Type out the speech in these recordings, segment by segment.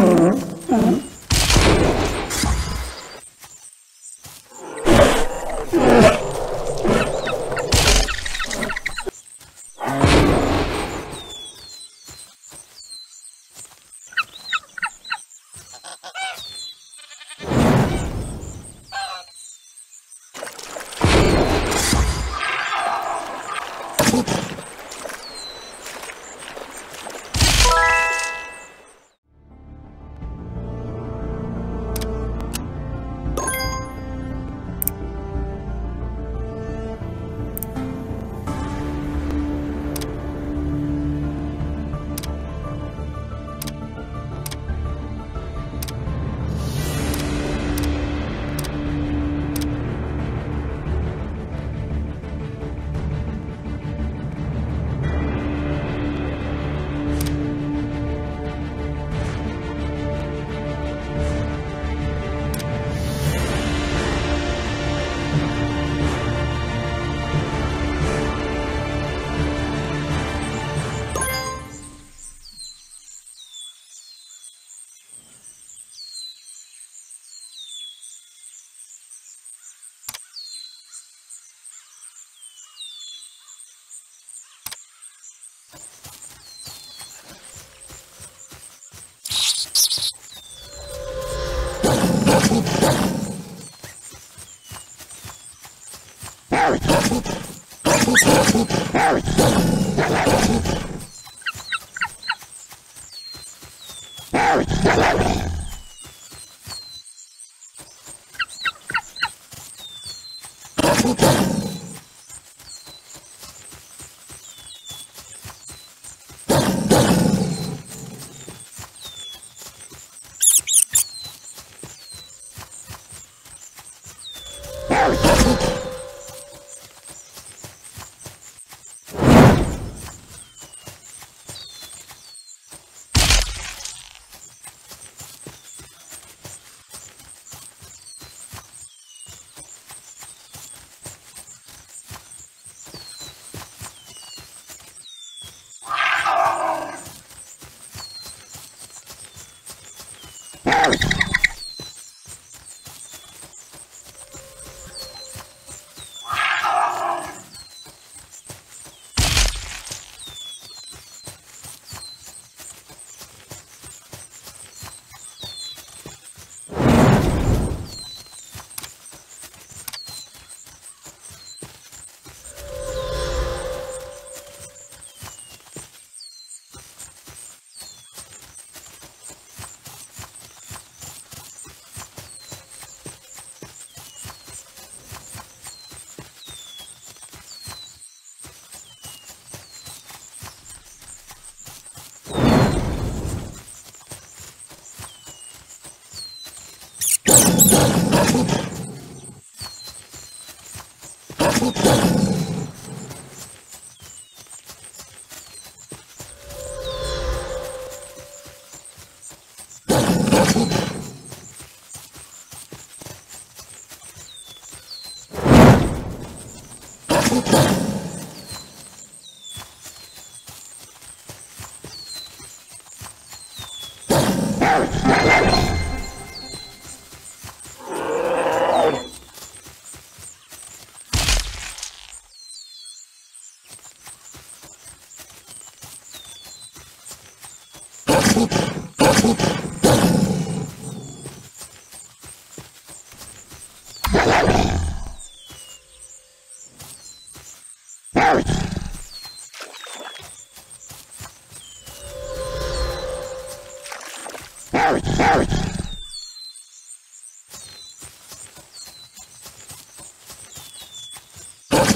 Mm-hmm. Mm-hmm. Boom.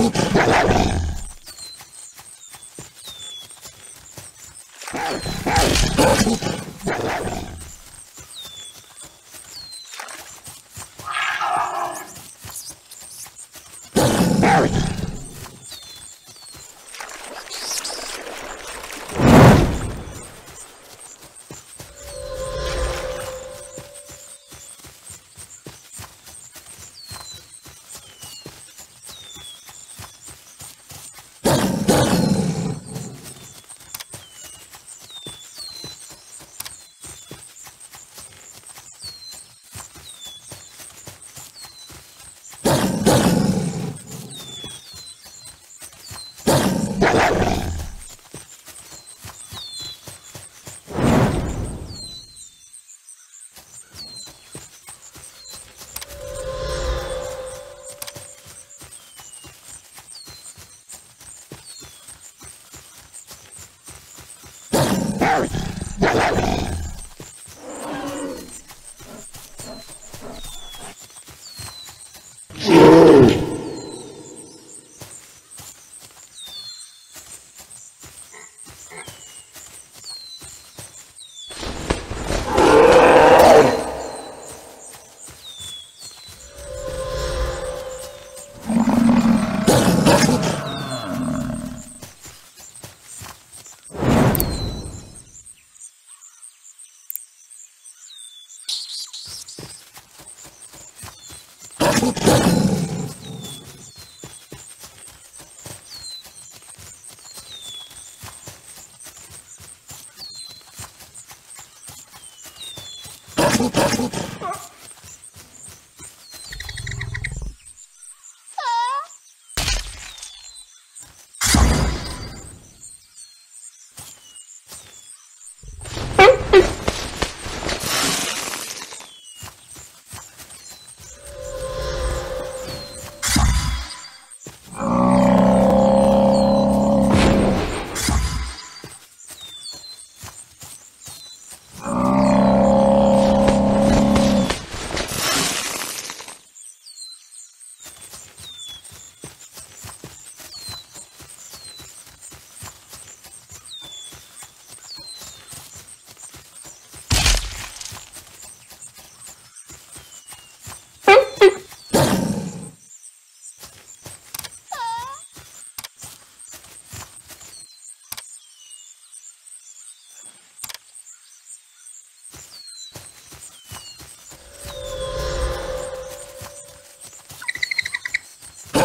Oh, my God.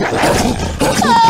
Oh!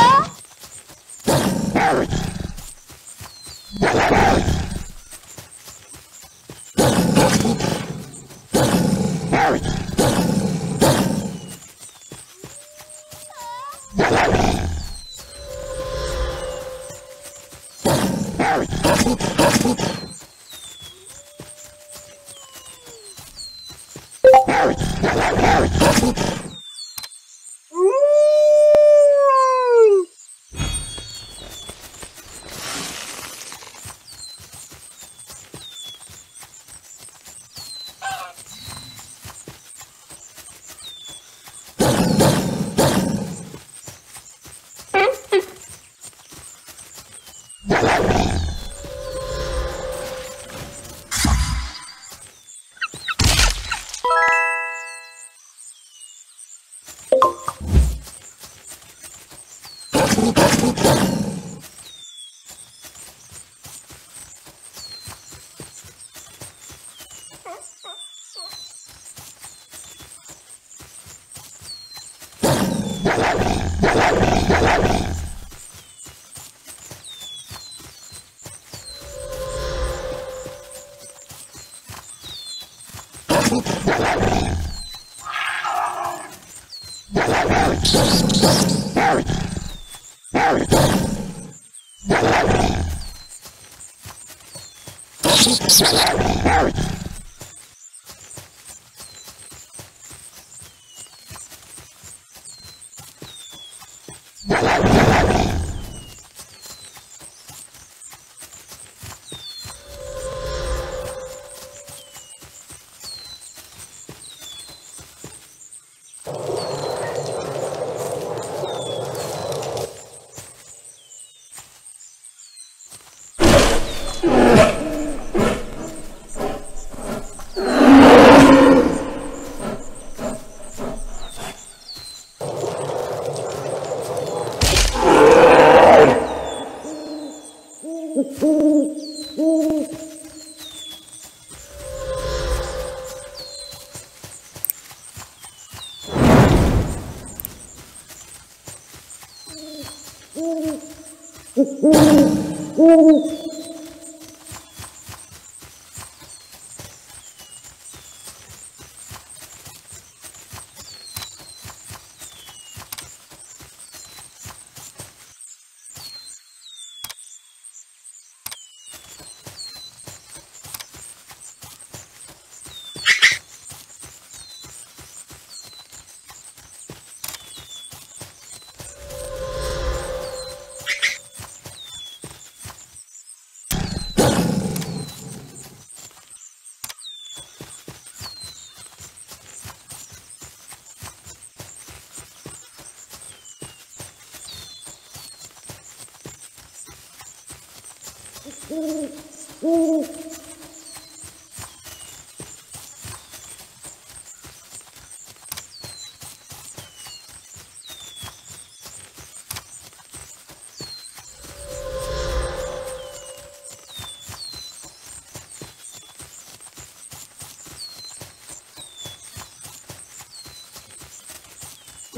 Just, just. Thank you.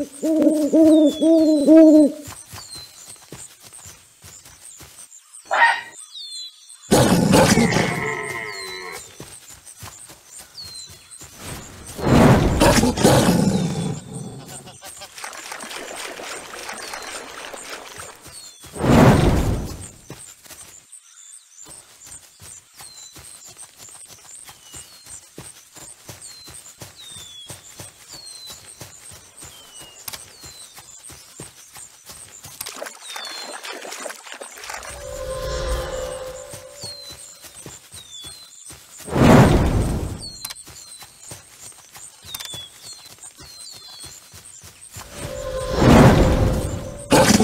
ゴールゴールゴール。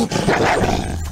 Ah!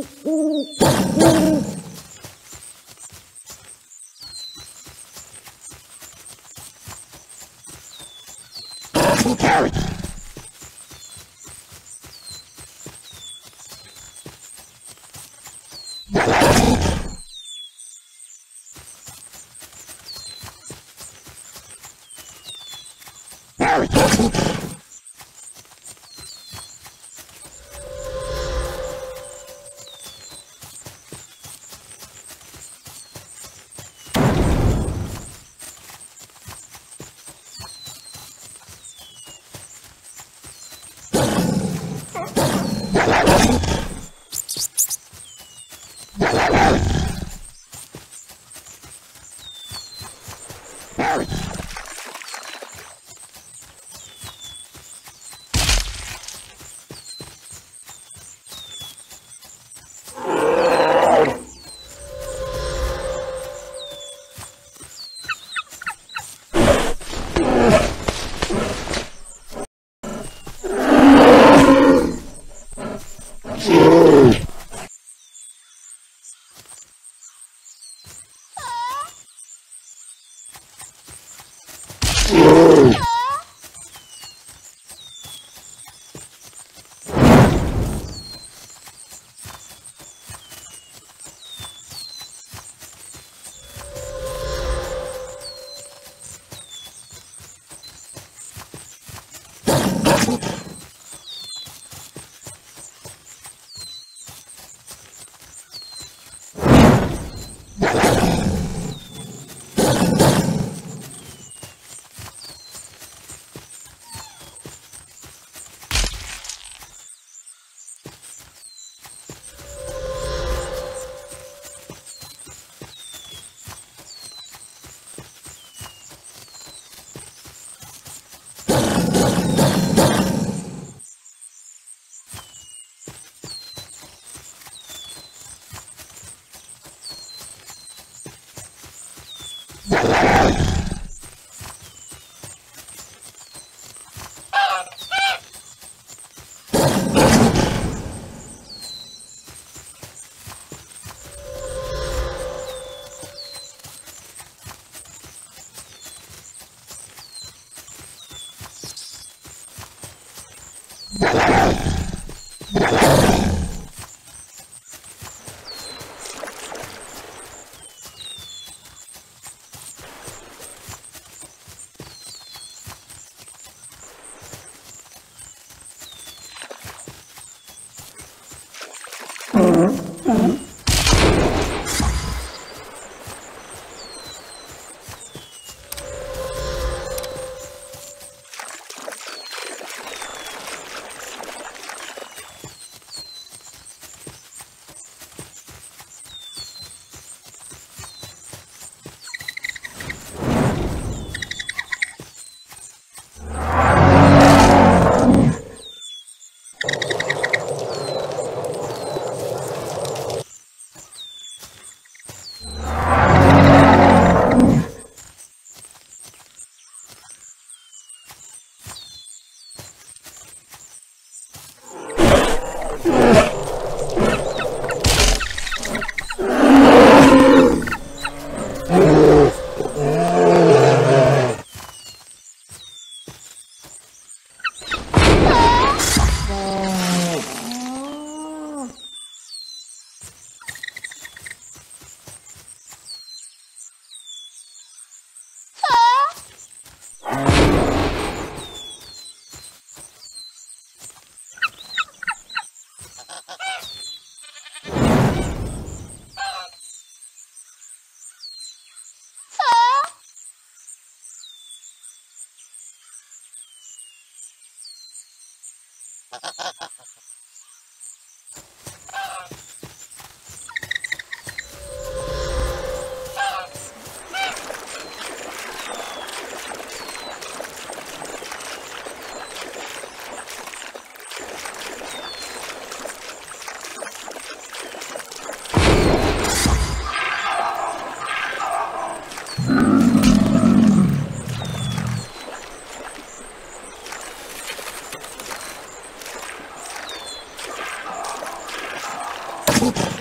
Ooh, ooh, ooh, ooh. You Oh,